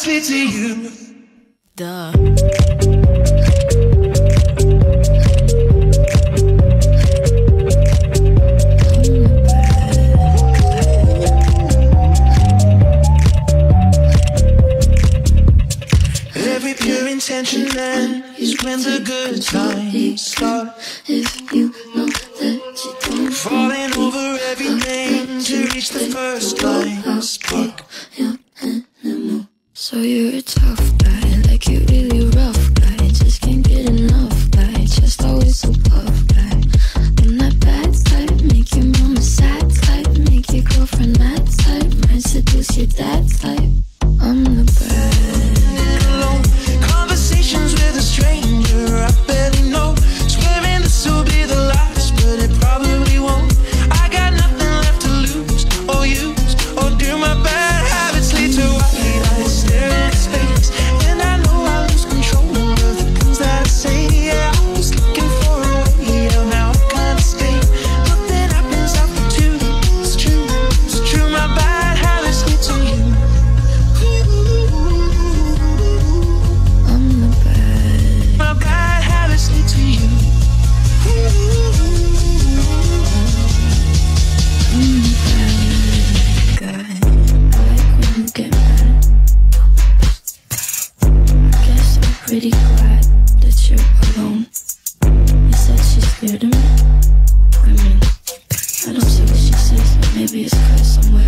to you. Duh. Every pure intention then is when the good times start. If you know that you don't falling over every name to reach the first line spark. she that type? pretty glad that you're alone. You said she's scared of me? I mean, I don't see what she says, but maybe it's cause I'm